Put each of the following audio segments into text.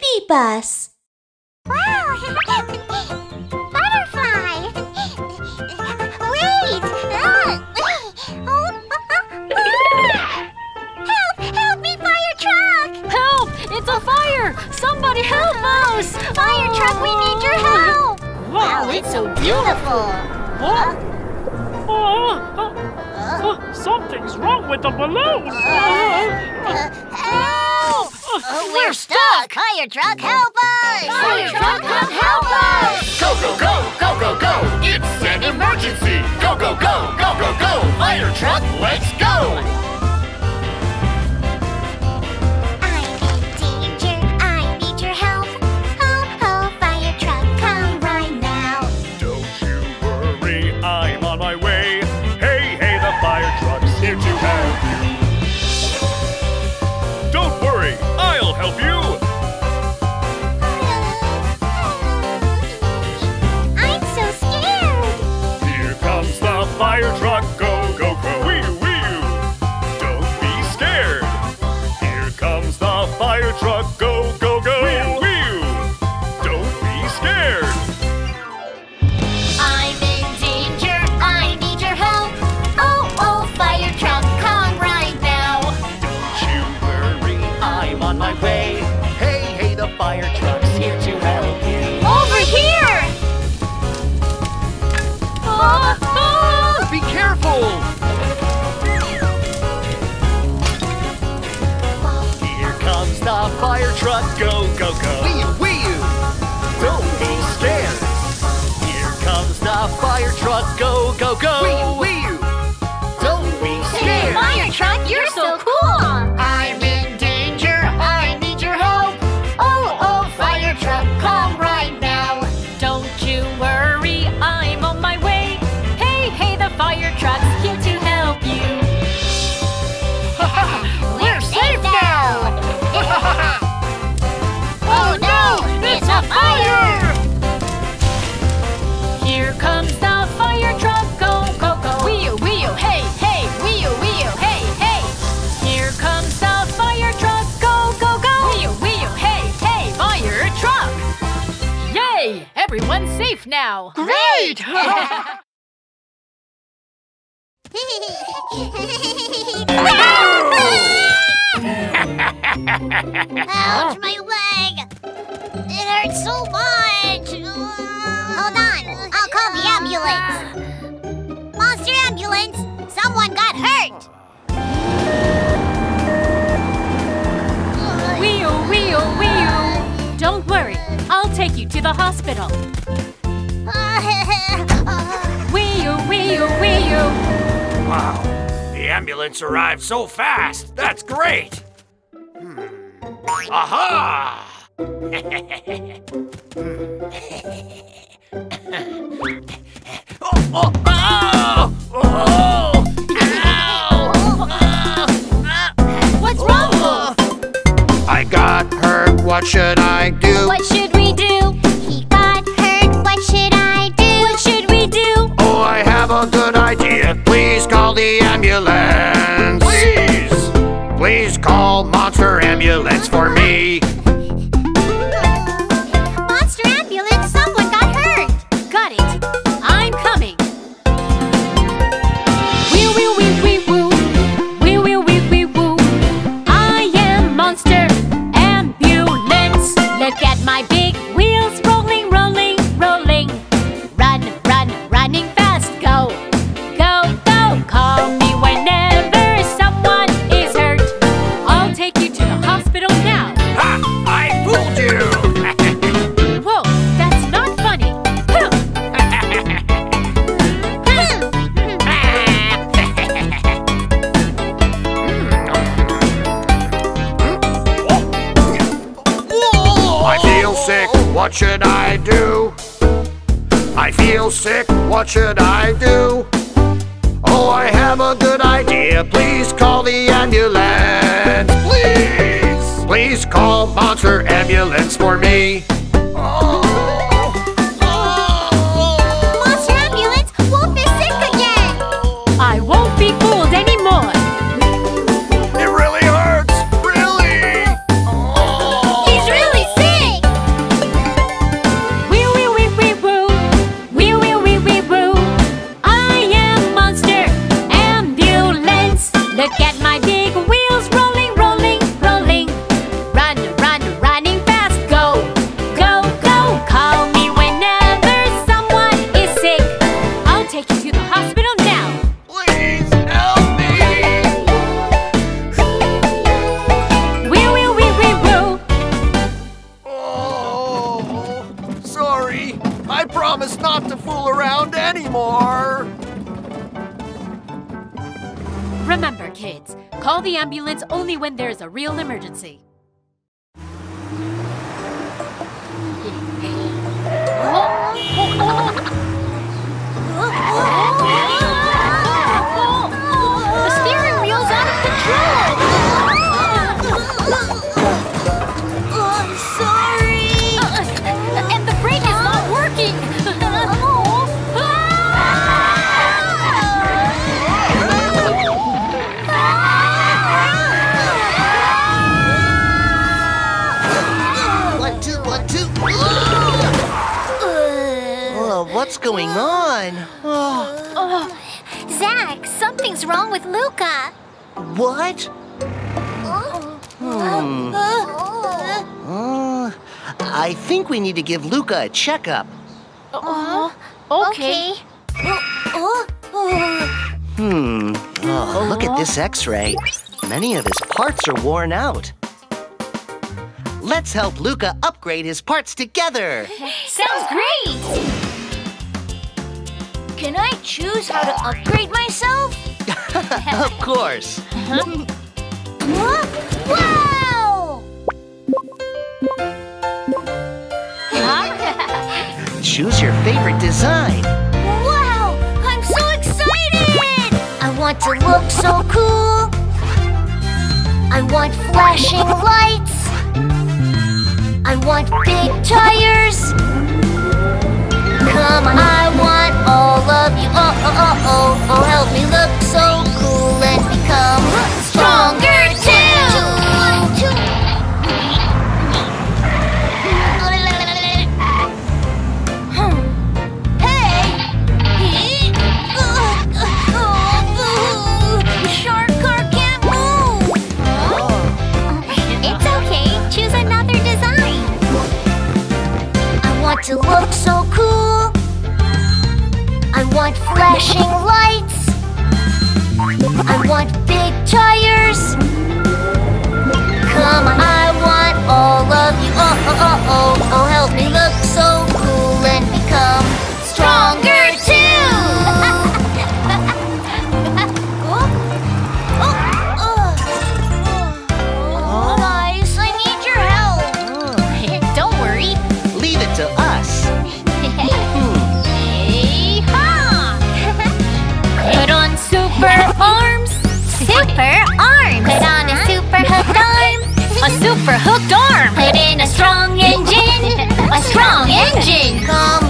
baby bus. Wow! Butterfly! Wait! help! Help me, fire truck! Help! It's a fire! Somebody help us! Fire truck, we need your help! Wow, it's so beautiful! Huh? Oh, oh, oh, Something's wrong with the balloon! Uh, uh, uh, uh Oh, we're, stuck. Fire truck, help us! Fire truck, truck, help us! Go, go, go, go, go, go! It's an emergency! Go, go, go, go, go, go! Fire truck, let's go! help you. Everyone's safe now. Great! Ouch, my leg! It hurts so much! Hold on, I'll call the ambulance! Monster ambulance! Someone got hurt! Wee-oo, wee-oo, wee-oo! Don't worry, I'll take you to the hospital. wee-oo, wee-oo, wee-oo. Wow, the ambulance arrived so fast. That's great. Hmm. Aha! oh, oh, oh, oh! What should I do? What should a good idea, please call the ambulance. Please! Please call Monster Ambulance for me. Oh, what's going on? Oh, Zach, something's wrong with Luca. what? Hmm. Uh, I think we need to give Luca a checkup. Okay. Hmm. Oh, look at this x-ray. Many of his parts are worn out. Let's help Luca upgrade his parts together. Sounds great! Can I choose how to upgrade myself? of course. Huh? Wow! Choose your favorite design. Wow! I'm so excited! I want to look so cool. I want flashing lights. I want big tires. Come on, I want all of you. Oh, oh, oh, oh, oh, help me look so cool and become flashing lights. I want big tires.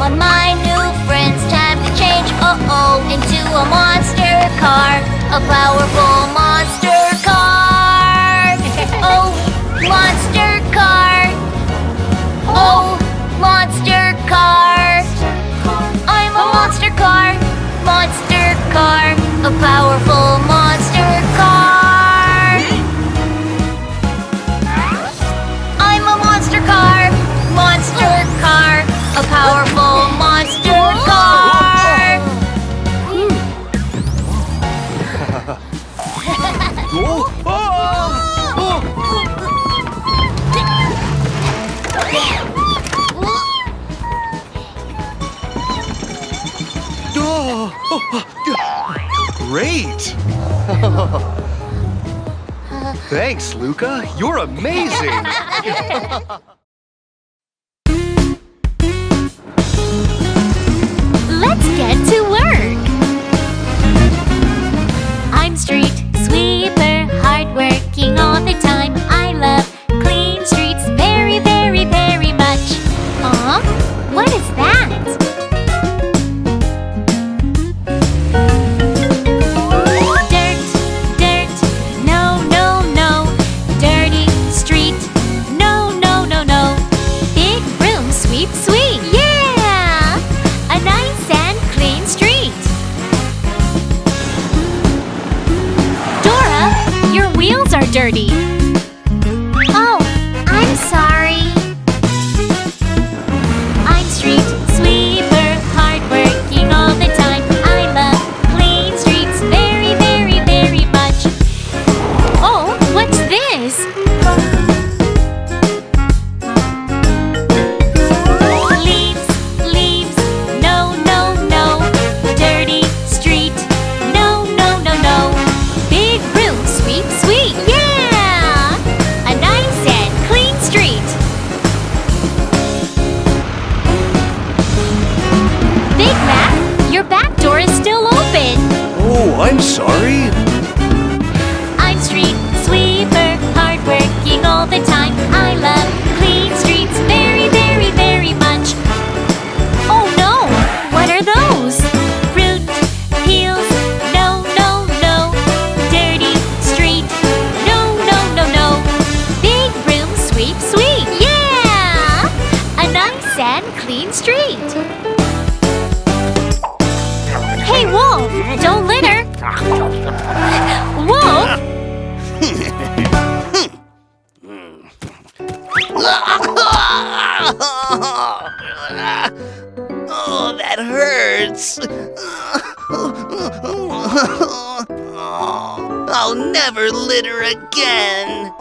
On, my new friends. Time to change. Uh oh, into a monster car. A powerful monster Thanks, Luca. You're amazing. dirty. Hurts. I'll never litter again.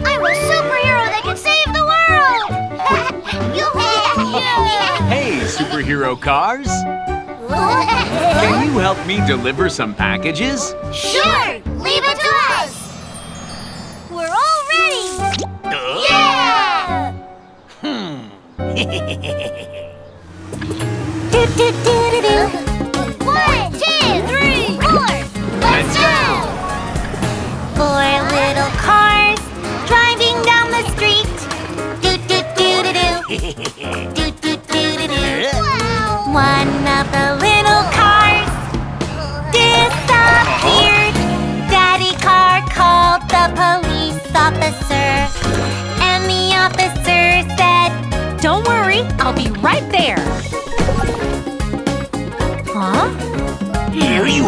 I'm a superhero that can save the world! Hey, superhero cars! Can you help me deliver some packages? Sure! Do, do, do, do,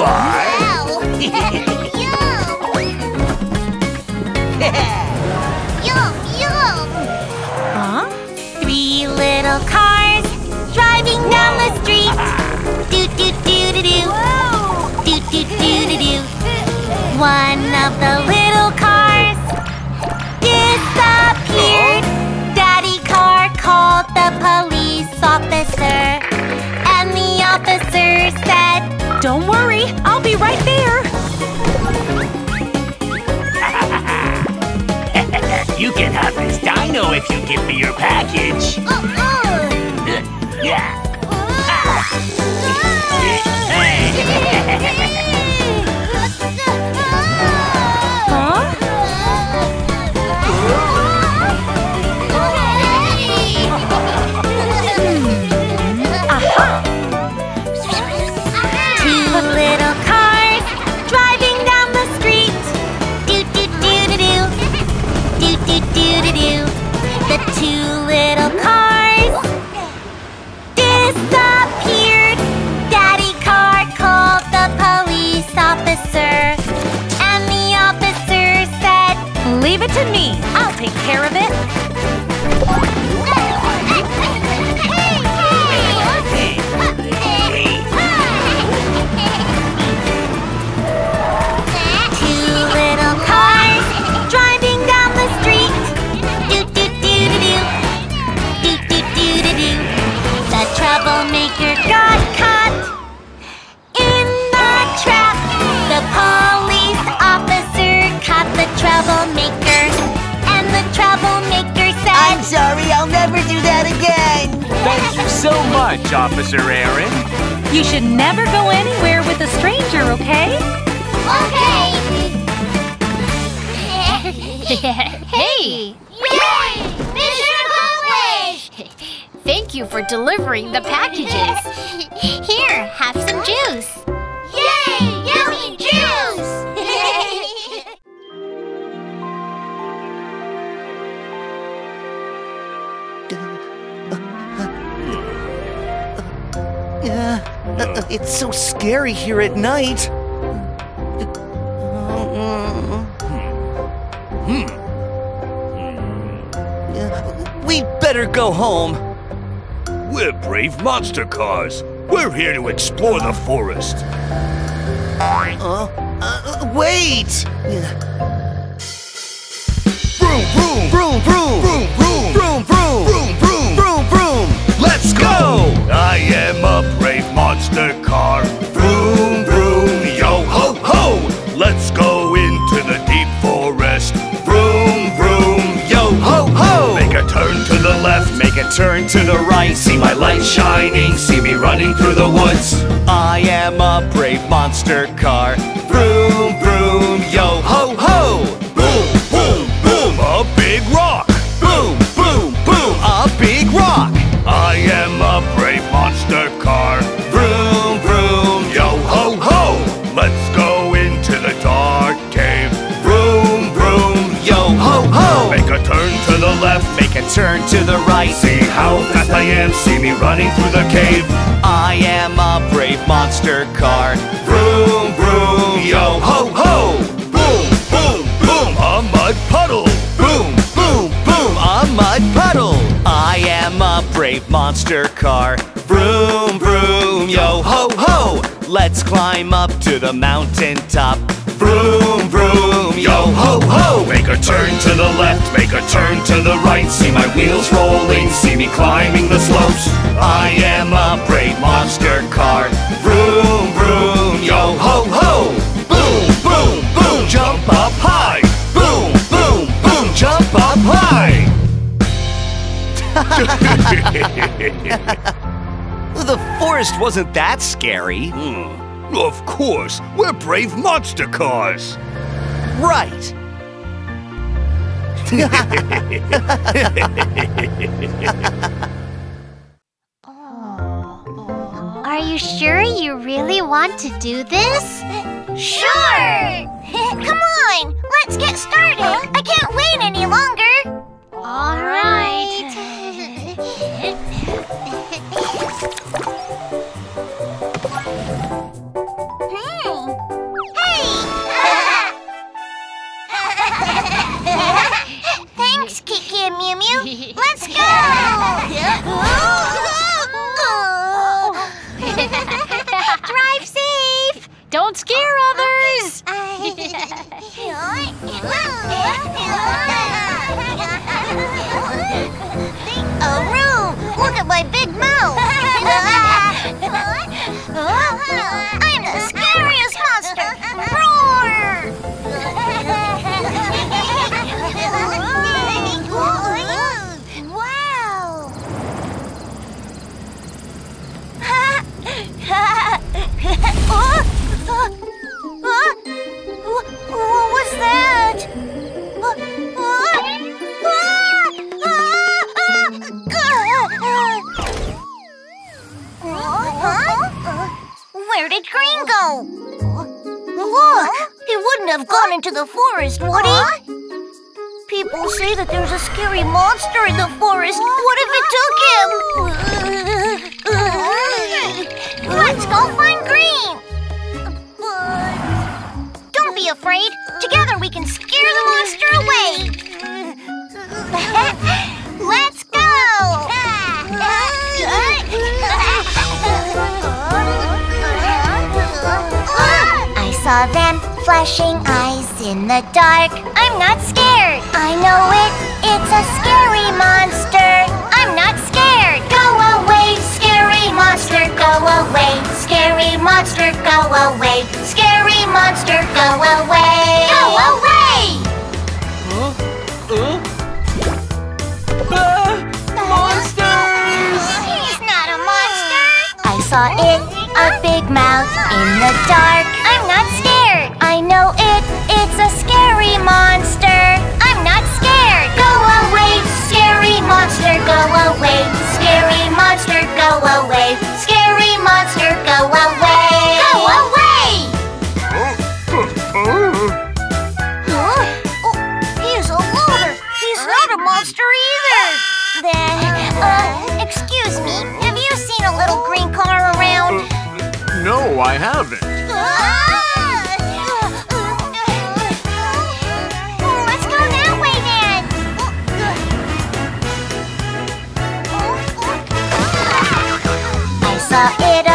are. Wow! Yum! Yum, yum! Huh? Three little cars driving down the street. Do do do do do. Do do do do do. One right there." You can have this dino if you give me your package. Uh-uh. Yeah. Huh? So much, Officer Aaron. "You should never go anywhere with a stranger, okay?" Okay! hey! Yay! Mission accomplished! Thank you for delivering the packages. Here, have some juice. Uh, it's so scary here at night. Yeah, We better go home. We're brave monster cars. We're here to explore the forest. Uh, uh, wait! Vroom, Vroom, vroom! vroom, vroom. Vroom, vroom! Let's go! I am a brave monster car. Vroom, vroom, yo ho ho! Let's go into the deep forest. Vroom, vroom, yo ho ho! Make a turn to the left, make a turn to the right. See my light shining, see me running through the woods. I am a brave monster car. Right. See how fast I am, see me running through the cave. I am a brave monster car. Vroom, vroom, yo ho ho! Boom, boom, boom, a mud puddle. Boom, boom, boom, a mud puddle. I am a brave monster car. Vroom, vroom, yo ho ho. Let's climb up to the mountain top. Vroom, vroom, yo ho ho. Make a turn to the left, make a turn to the right. See my wheels rolling, see me climbing the slopes. I am a brave monster car. Vroom, vroom, yo ho ho. Boom, boom, boom, jump up high. Boom, boom, boom, jump up high. the forest wasn't that scary. Hmm. Of course, we're brave monster cars. Right. Are you sure you really want to do this? Sure! Come on, let's get started. I can't wait any longer. All right. flashing eyes in the dark. I'm not scared. I know it. It's a scary monster. I'm not scared. Go away, scary monster. Go away, scary monster. Go away, scary monster. Go away. Go away! monsters! He's not a monster. I saw it, a big mouth in the dark. Haven't. That way then. Oh, oh, oh, I saw it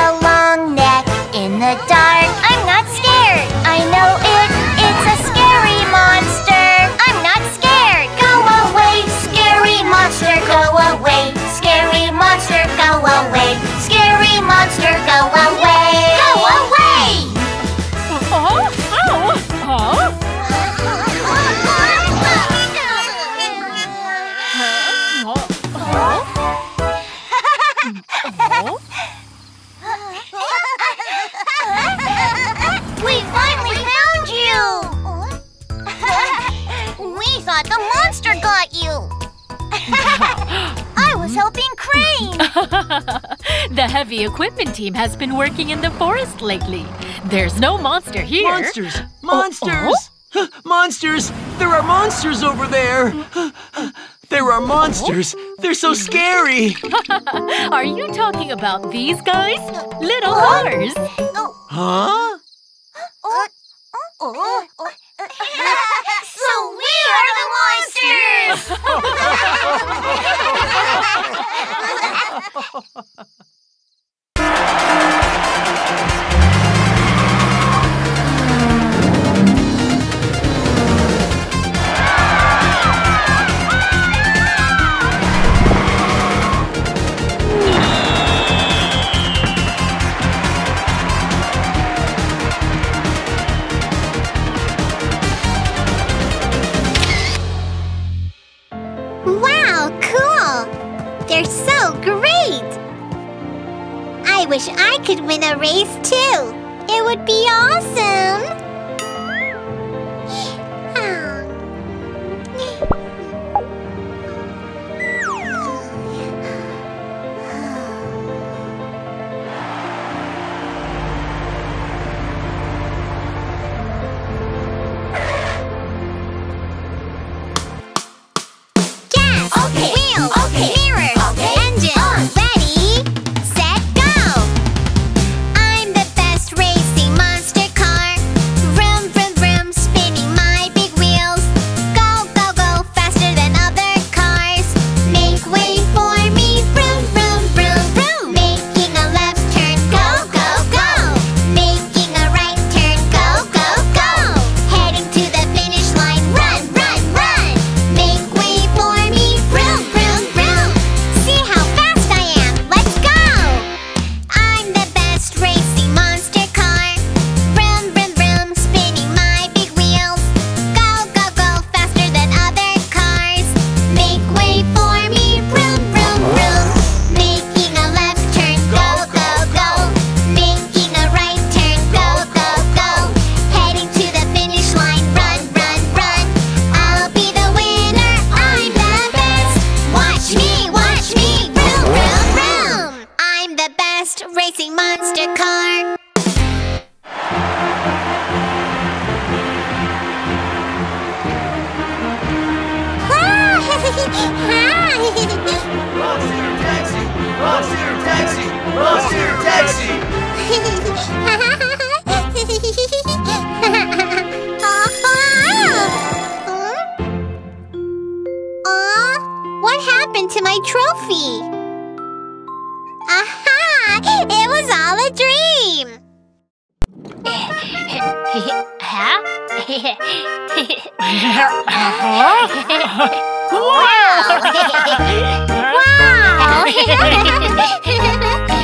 the equipment team has been working in the forest lately. There's no monster here. Monsters! Oh, monsters! Oh, oh? Monsters! There are monsters over there! There are monsters! They're so scary! are you talking about these guys? Little horrors? Huh? Uh-huh. wow! wow!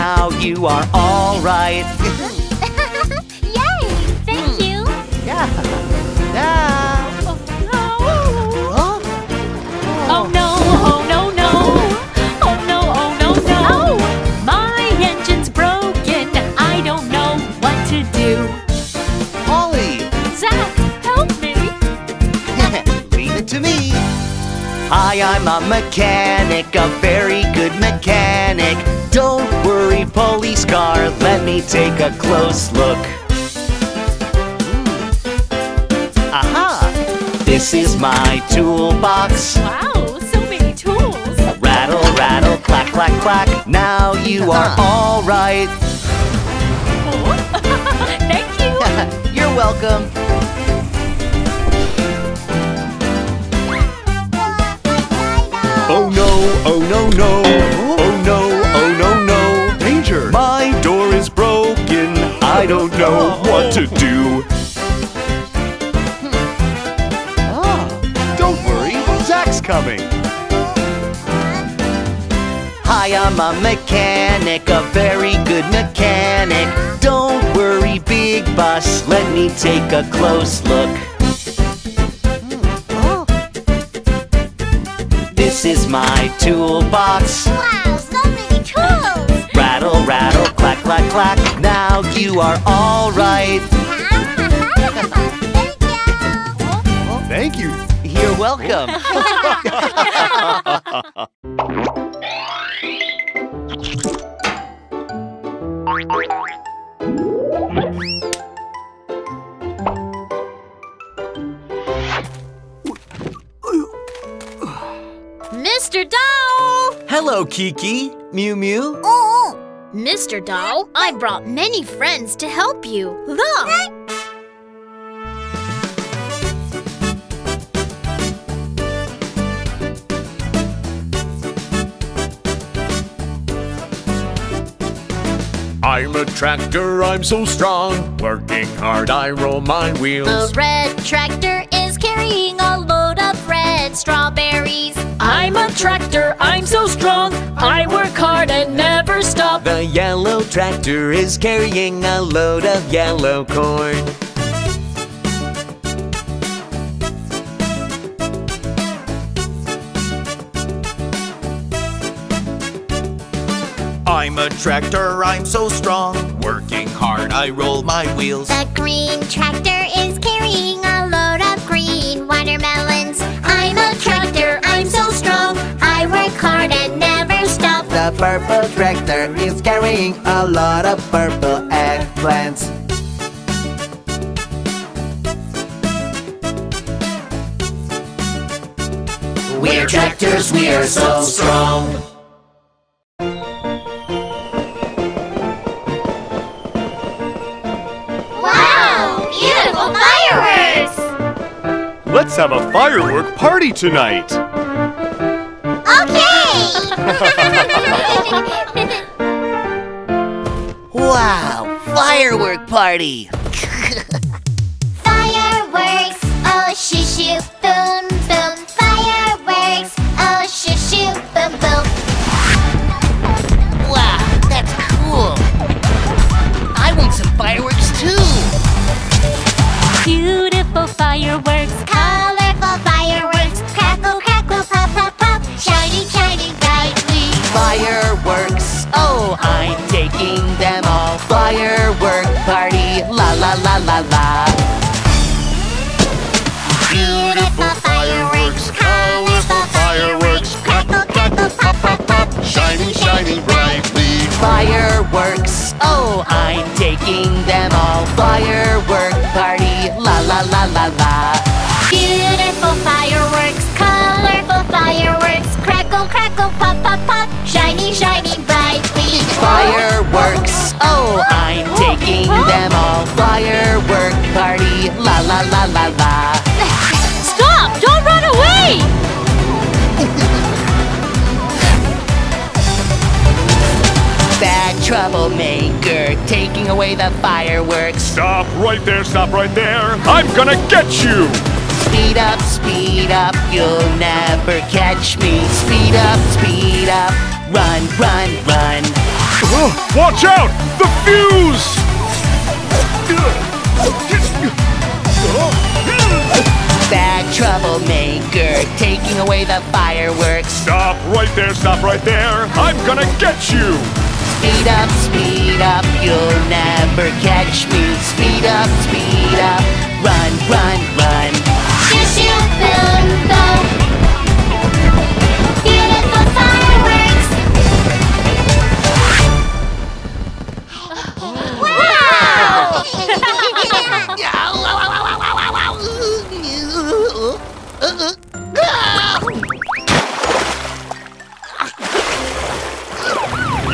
Now you are all right. Yay! Thank hmm. you. Yeah. Oh, oh. oh no, oh no, no. Oh no, oh no, no. Oh. My engine's broken. I don't know what to do. Ollie, Zach, help me. leave it to me. Hi, I'm a mechanic, a very good mechanic. Don't worry, police car, let me take a close look. Aha! This is my toolbox. Wow, so many tools. Rattle, rattle, clack, clack, clack. Now you uh-huh. are all right. Thank you. You're welcome. Oh no, oh no, no. Oh no, oh no, know what to do. Don't worry, Zach's coming. Hi, I'm a mechanic, a very good mechanic. Don't worry, big boss, let me take a close look. This is my toolbox. Rattle, rattle, clack, clack, clack. Now you are all right. Thank you! Thank you. You're welcome. Mr. Dow! Hello, Kiki. Miumiu. Oh, oh. Mr. Doll, I brought many friends to help you. Look! I'm a tractor, I'm so strong. Working hard, I roll my wheels. The red tractor is carrying a load of red strawberries. I'm a tractor, I'm so strong. I work hard and never stop. The yellow tractor is carrying a load of yellow corn. I'm a tractor, I'm so strong. Working hard, I roll my wheels. The green tractor is carrying purple tractor is carrying a lot of purple eggplants. We're tractors, we are so strong. Wow! Beautiful fireworks! Let's have a firework party tonight. Wow, firework party. La la la. Beautiful fireworks, colorful fireworks, crackle crackle pop pop pop. Shiny, shiny brightly. Fireworks, oh, I'm taking them all. Firework party, la la la la la. Beautiful fireworks, colorful fireworks, crackle crackle pop pop pop. Shiny shiny brightly. Fireworks, oh, I'm making them all firework party. La la la la la. Stop! Don't run away! Bad troublemaker taking away the fireworks. Stop right there, stop right there. I'm gonna get you! Speed up, speed up, you'll never catch me. Speed up, speed up, run, run, run. Watch out! The fuse! Bad troublemaker, taking away the fireworks. Stop right there, stop right there. I'm gonna get you. Speed up, speed up, you'll never catch me. Speed up, speed up, run, run, run. Shoo shoo, boom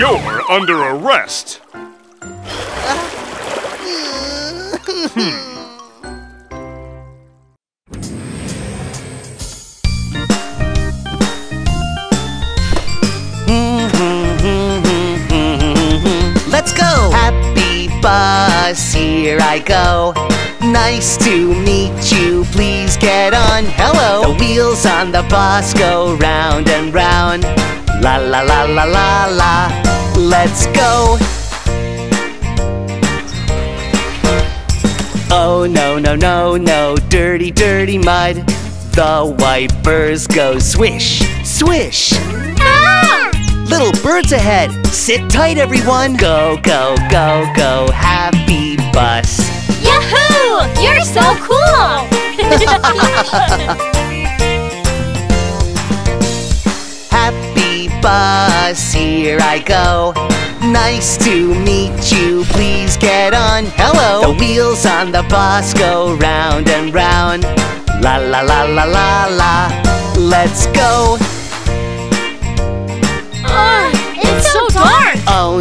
You're under arrest. Hmm. Let's go! Happy bus, here I go. Nice to meet you, please get on. Hello! The wheels on the bus go round and round. La la la la la la. Let's go! Oh no, no, no, no, dirty, dirty mud. The wipers go swish, swish. Ah! Little birds ahead. Sit tight, everyone. Go, go, go, go. Happy bus. Yahoo! You're so cool! Happy bus, here I go. Nice to meet you, please get on. Hello. The wheels on the bus go round and round. La la la la la la. Let's go.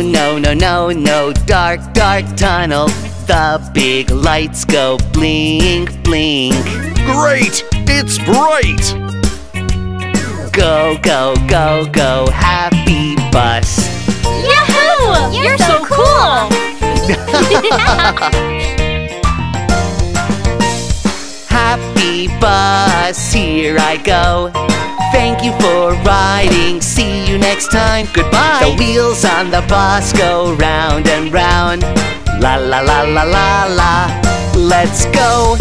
Dark! No, no, no, no, dark, dark tunnel. The big lights go blink, blink. Great! It's bright! Go, go, go, go, happy bus. Yahoo! You're, so, cool! Happy bus, here I go. Thank you for riding, see you next time. Goodbye. The wheels on the bus go round and round. La la la la la la. Let's go.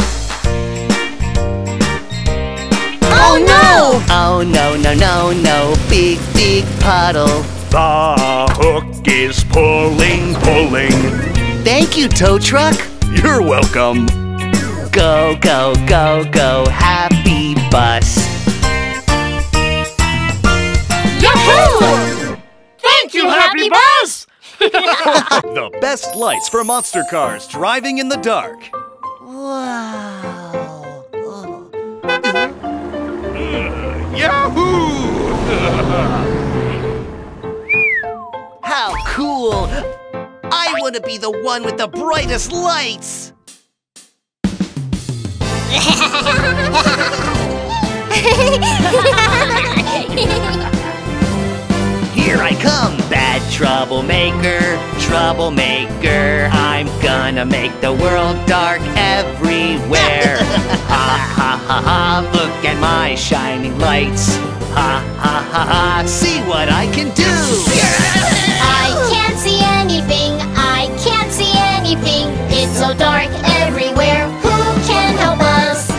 Oh no! Oh no, no, no, no, big, big puddle. The hook is pulling, pulling. Thank you, tow truck. You're welcome. Go, go, go, go, happy bus. The best lights for monster cars driving in the dark. Wow. Yahoo! How cool! I want to be the one with the brightest lights! Here I come, bad troublemaker, troublemaker. I'm gonna make the world dark everywhere. ha ha ha ha, look at my shining lights. Ha ha ha ha, see what I can do! I can't see anything. I can't see anything. It's so dark everywhere. Who can help us?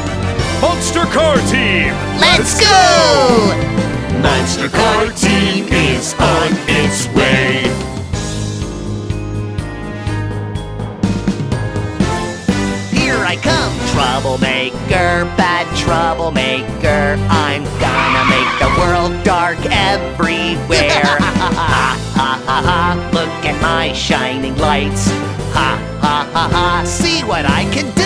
Monster Car Team! Let's go! Monster Monster car Team is on its way. Here I come, troublemaker, bad troublemaker. I'm gonna make the world dark everywhere. ha ha ha ha, look at my shining lights. Ha ha ha ha, see what I can do.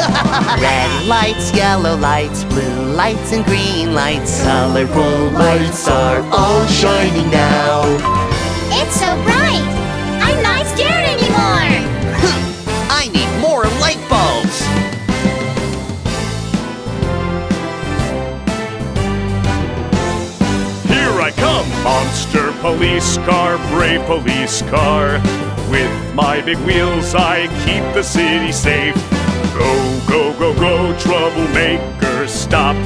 Red lights, yellow lights, blue lights, and green lights. Colorful lights are all shining now. It's so bright. I'm not scared anymore. I need more light bulbs. Here I come, Monster police car, brave police car. With my big wheels, I keep the city safe. Go, go, go, go, troublemaker, stop.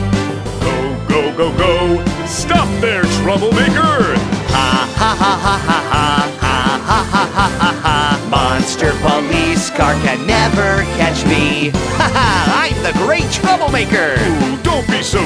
Go, go, go, go, stop there, troublemaker! Ha ha ha ha ha ha ha ha ha ha ha ha Monster police car can never catch me Ha ha! I'm the great troublemaker! Ooh, don't be so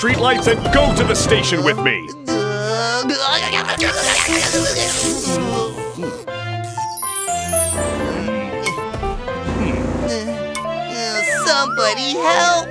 streetlights and go to the station with me. Somebody help